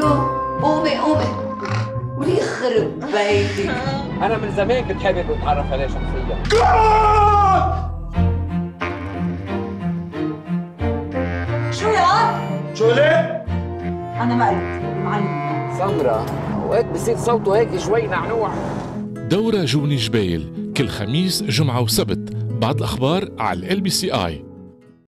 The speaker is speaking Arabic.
بقول له قومي. قومي ويخرب بيتي. أنا من زمان كنت حابب أتعرف عليه شخصيا شو يا شو ليه؟ أنا ما قلت معلم. سمرة اوقات بصير صوته هيك شوي نعنوع. دورة جبني جبايل كل خميس جمعة وسبت. بعد الأخبار على LBCI